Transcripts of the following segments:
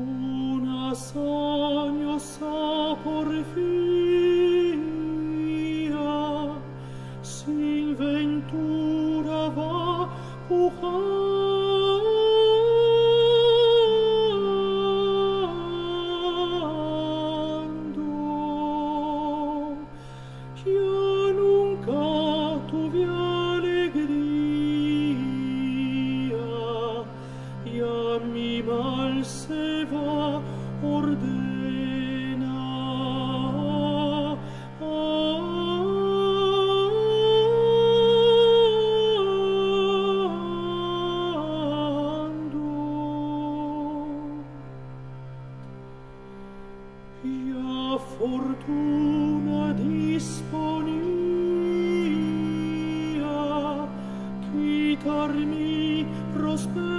Oh. ia fortuna disponia qui tarmi prosper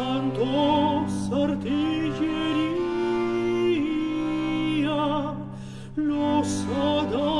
cantos artillería los ha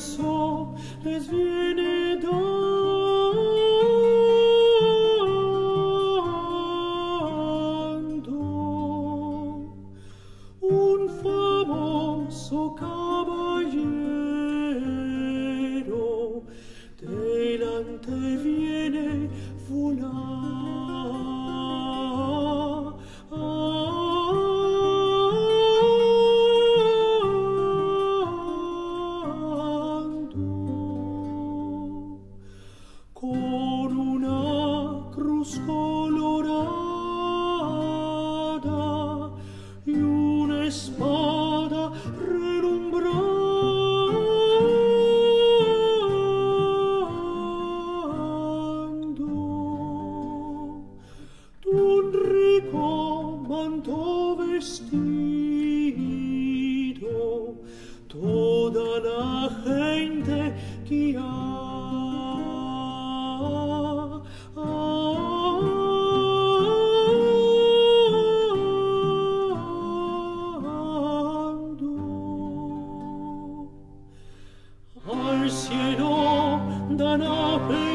So, les viene dando un famoso vestido, toda la gente que ando. Al cielo dan apellido,